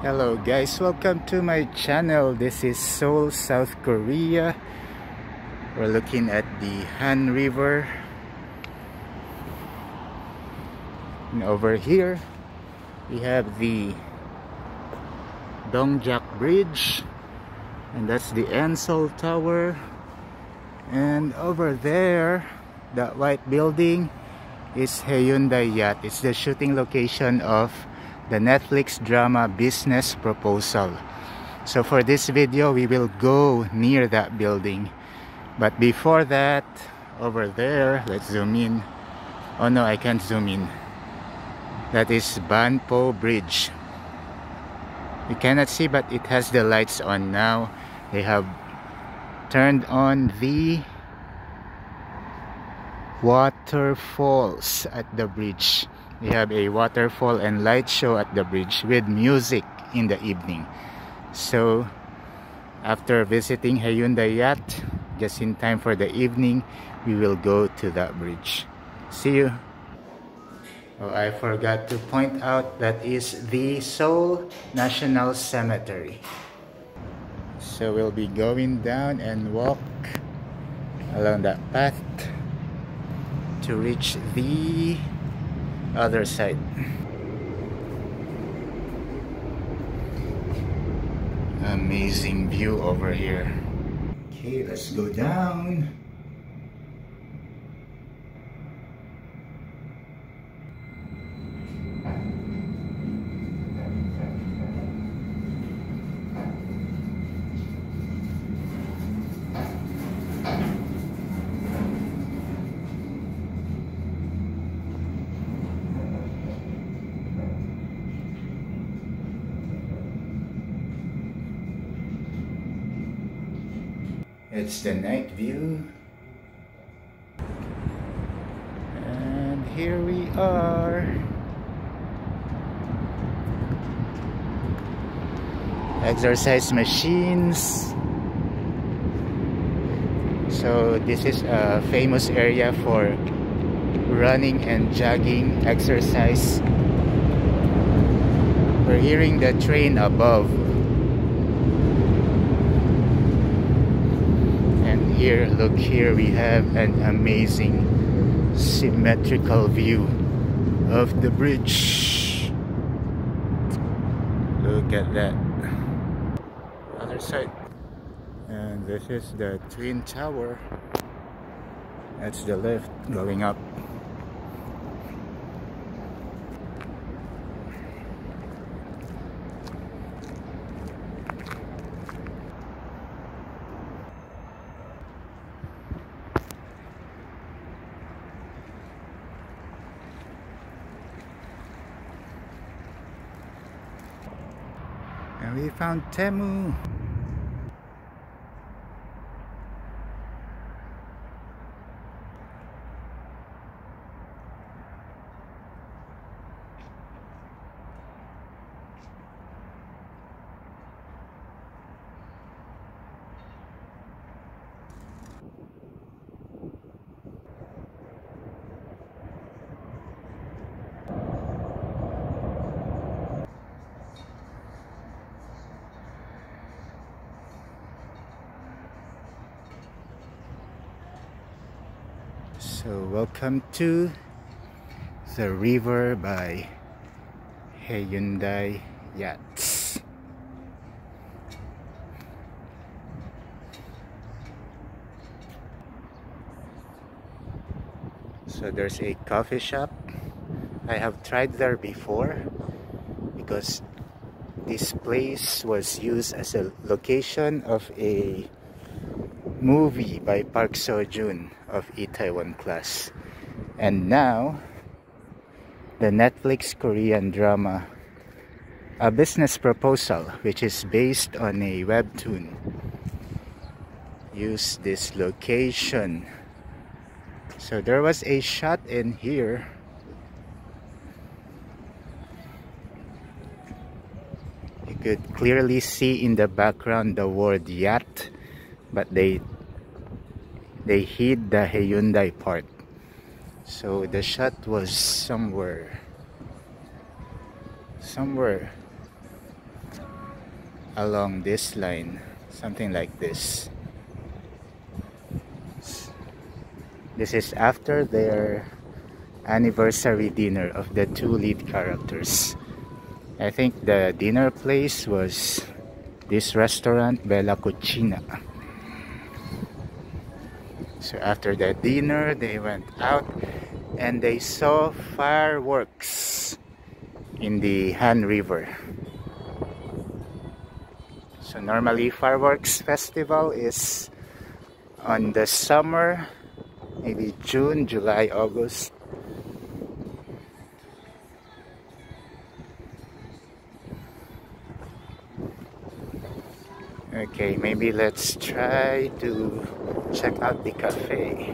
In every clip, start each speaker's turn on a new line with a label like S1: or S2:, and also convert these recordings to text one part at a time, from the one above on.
S1: Hello guys, welcome to my channel. This is Seoul, South Korea. We're looking at the Han River. And over here, we have the Dongjak Bridge. And that's the Ansol Tower. And over there, that white building is Hyundai Yacht. It's the shooting location of the Netflix drama Business Proposal. So for this video, we will go near that building. But before that, over there, let's zoom in. Oh no, I can't zoom in. That is Banpo Bridge. You cannot see, but it has the lights on now. They have turned on the waterfalls at the bridge. We have a waterfall and light show at the bridge with music in the evening. So after visiting Hyundai Yacht, just in time for the evening, we will go to that bridge. See you! Oh, I forgot to point out that is the Seoul National Cemetery. So we'll be going down and walk along that path to reach the other side. Amazing view over here. Okay let's go down It's the night view. And here we are. Exercise machines. So this is a famous area for running and jogging exercise. We're hearing the train above. Here look here we have an amazing symmetrical view of the bridge. Look at that. Other side. And this is the twin tower. That's the lift going up And we found Temu. So welcome to the river by Hyundai Yachts. So there's a coffee shop. I have tried there before because this place was used as a location of a movie by Park Seo Joon of Itaewon Class. And now, the Netflix Korean drama A Business Proposal, which is based on a webtoon, use this location. So there was a shot in here you could clearly see in the background the word yacht but they they hid the Hyundai part. So the shot was somewhere somewhere along this line something like this. This is after their anniversary dinner of the two lead characters. I think the dinner place was this restaurant Bella Cucina so after the dinner they went out and they saw fireworks in the Han River so normally fireworks festival is on the summer, maybe June, July, August. Okay, maybe let's try to check out the cafe.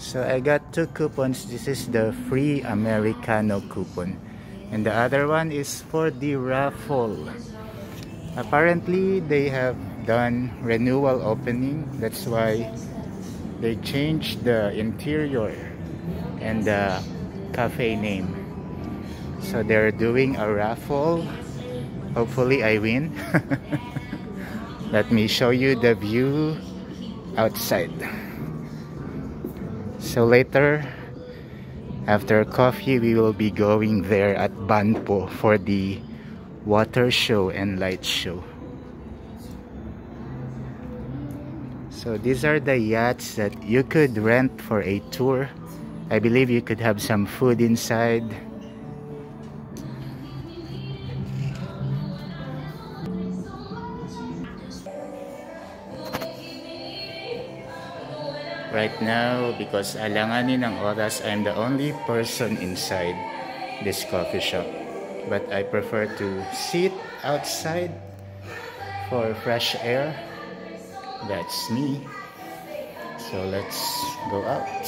S1: So I got two coupons. This is the free Americano coupon. And the other one is for the raffle. Apparently they have done renewal opening. That's why they changed the interior and the cafe name. So they're doing a raffle. Hopefully I win. Let me show you the view outside. So later, after coffee, we will be going there at Banpo for the water show and light show. So these are the yachts that you could rent for a tour. I believe you could have some food inside. Right now because alanganin ng oras. I'm the only person inside this coffee shop. But I prefer to sit outside for fresh air. That's me. So let's go out